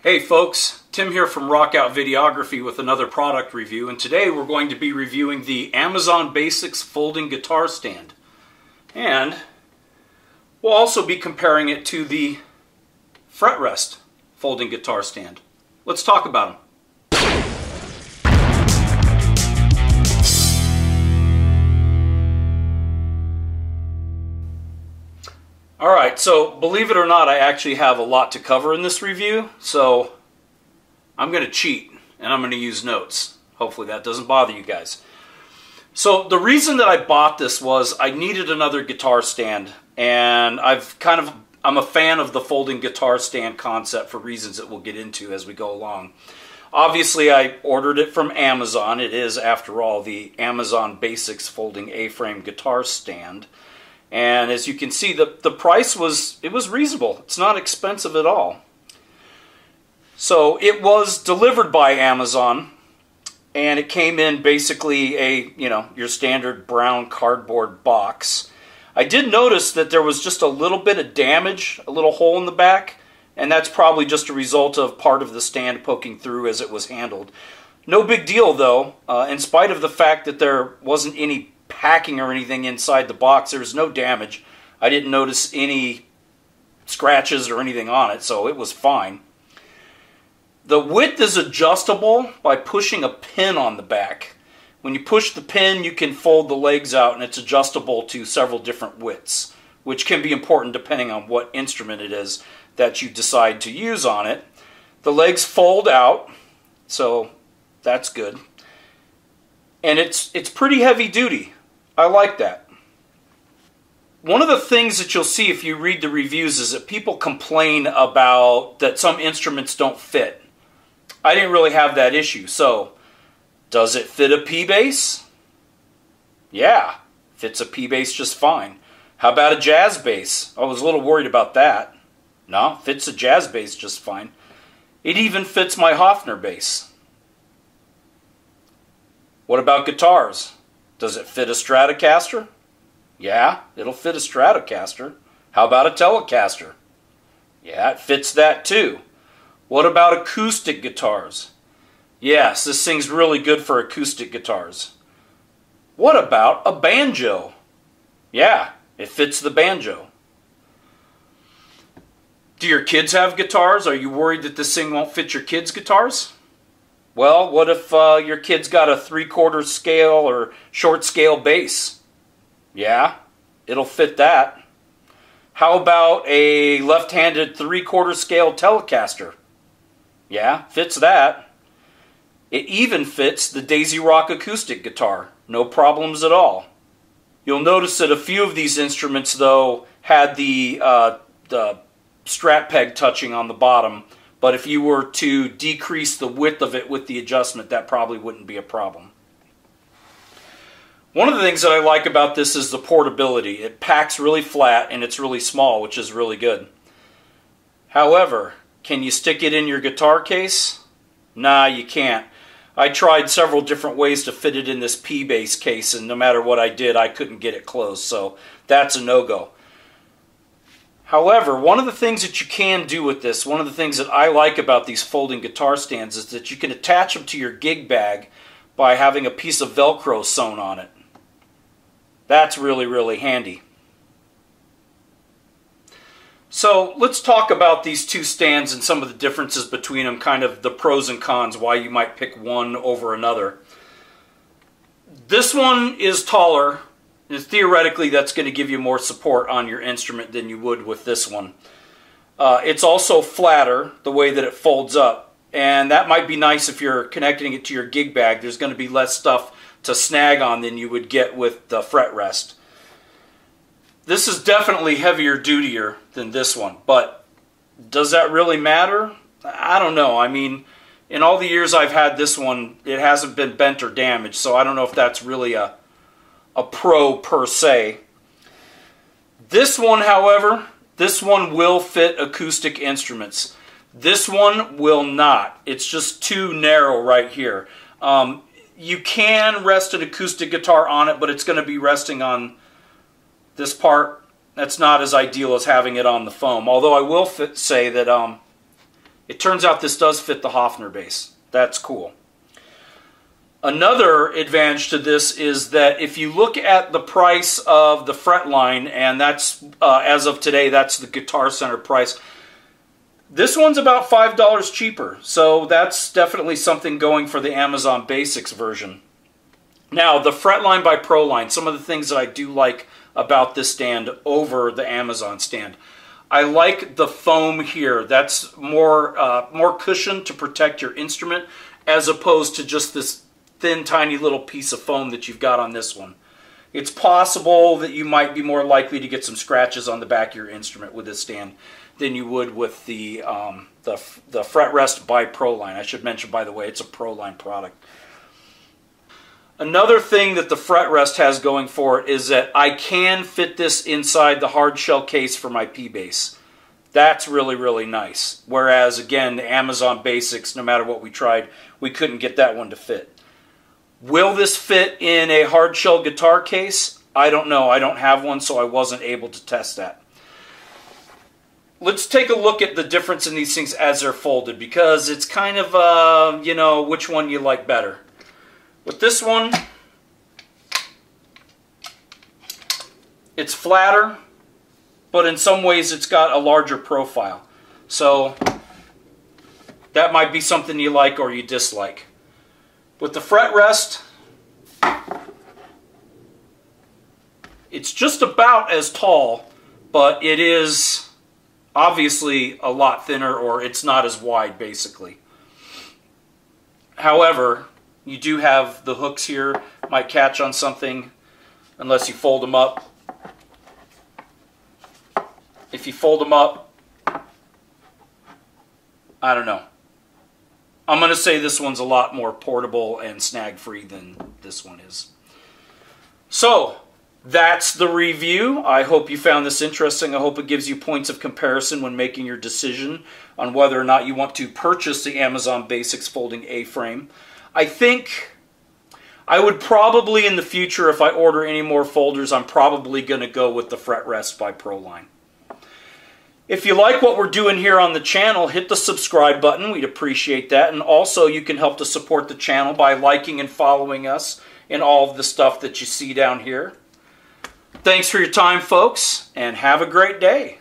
Hey folks, Tim here from Rockout Videography with another product review and today we're going to be reviewing the Amazon Basics folding guitar stand. And we'll also be comparing it to the Fretrest folding guitar stand. Let's talk about them. All right, so believe it or not, I actually have a lot to cover in this review, so I'm going to cheat and I'm going to use notes. Hopefully that doesn't bother you guys. So the reason that I bought this was I needed another guitar stand, and I've kind of I'm a fan of the folding guitar stand concept for reasons that we'll get into as we go along. Obviously, I ordered it from Amazon. It is, after all, the Amazon Basics folding A-frame guitar stand. And as you can see, the, the price was, it was reasonable. It's not expensive at all. So it was delivered by Amazon and it came in basically a, you know, your standard brown cardboard box. I did notice that there was just a little bit of damage, a little hole in the back, and that's probably just a result of part of the stand poking through as it was handled. No big deal though, uh, in spite of the fact that there wasn't any packing or anything inside the box. There was no damage. I didn't notice any scratches or anything on it, so it was fine. The width is adjustable by pushing a pin on the back. When you push the pin, you can fold the legs out and it's adjustable to several different widths, which can be important depending on what instrument it is that you decide to use on it. The legs fold out, so that's good. And it's it's pretty heavy duty. I like that. One of the things that you'll see if you read the reviews is that people complain about that some instruments don't fit. I didn't really have that issue. So, does it fit a P bass? Yeah, fits a P bass just fine. How about a jazz bass? I was a little worried about that. No, fits a jazz bass just fine. It even fits my Hofner bass. What about guitars? Does it fit a Stratocaster? Yeah, it'll fit a Stratocaster. How about a Telecaster? Yeah, it fits that too. What about acoustic guitars? Yes, this thing's really good for acoustic guitars. What about a banjo? Yeah, it fits the banjo. Do your kids have guitars? Are you worried that this thing won't fit your kids' guitars? Well, what if uh, your kid's got a three quarter scale or short scale bass? Yeah, it'll fit that. How about a left handed three quarter scale Telecaster? Yeah, fits that. It even fits the Daisy Rock acoustic guitar. No problems at all. You'll notice that a few of these instruments, though, had the, uh, the strap peg touching on the bottom but if you were to decrease the width of it with the adjustment, that probably wouldn't be a problem. One of the things that I like about this is the portability. It packs really flat and it's really small, which is really good. However, can you stick it in your guitar case? Nah, you can't. I tried several different ways to fit it in this P-bass case, and no matter what I did, I couldn't get it closed, so that's a no-go. However, one of the things that you can do with this, one of the things that I like about these folding guitar stands is that you can attach them to your gig bag by having a piece of Velcro sewn on it. That's really, really handy. So let's talk about these two stands and some of the differences between them, kind of the pros and cons, why you might pick one over another. This one is taller theoretically, that's going to give you more support on your instrument than you would with this one. Uh, it's also flatter, the way that it folds up. And that might be nice if you're connecting it to your gig bag. There's going to be less stuff to snag on than you would get with the fret rest. This is definitely heavier dutier than this one, but does that really matter? I don't know. I mean, in all the years I've had this one, it hasn't been bent or damaged, so I don't know if that's really a a pro per se. This one, however, this one will fit acoustic instruments. This one will not. It's just too narrow right here. Um, you can rest an acoustic guitar on it, but it's going to be resting on this part. That's not as ideal as having it on the foam. Although I will fit, say that um, It turns out this does fit the Hofner bass. That's cool. Another advantage to this is that if you look at the price of the Fretline, and that's uh, as of today, that's the Guitar Center price. This one's about five dollars cheaper, so that's definitely something going for the Amazon Basics version. Now, the Fretline by Proline, some of the things that I do like about this stand over the Amazon stand. I like the foam here. That's more uh, more cushion to protect your instrument as opposed to just this thin, tiny little piece of foam that you've got on this one. It's possible that you might be more likely to get some scratches on the back of your instrument with this stand than you would with the um, the, the fret rest by Proline. I should mention, by the way, it's a Proline product. Another thing that the fret rest has going for it is that I can fit this inside the hard shell case for my P-Bass. That's really, really nice. Whereas, again, the Amazon Basics, no matter what we tried, we couldn't get that one to fit. Will this fit in a hard shell guitar case? I don't know. I don't have one, so I wasn't able to test that. Let's take a look at the difference in these things as they're folded because it's kind of, uh, you know, which one you like better. With this one, it's flatter, but in some ways it's got a larger profile. So that might be something you like or you dislike. With the fret rest, it's just about as tall, but it is obviously a lot thinner or it's not as wide basically. However, you do have the hooks here, might catch on something unless you fold them up. If you fold them up, I don't know. I'm going to say this one's a lot more portable and snag free than this one is. So, that's the review. I hope you found this interesting. I hope it gives you points of comparison when making your decision on whether or not you want to purchase the Amazon Basics Folding A-Frame. I think I would probably in the future, if I order any more folders, I'm probably going to go with the Fret Rest by Proline. If you like what we're doing here on the channel, hit the subscribe button. We'd appreciate that. And also, you can help to support the channel by liking and following us in all of the stuff that you see down here. Thanks for your time, folks, and have a great day.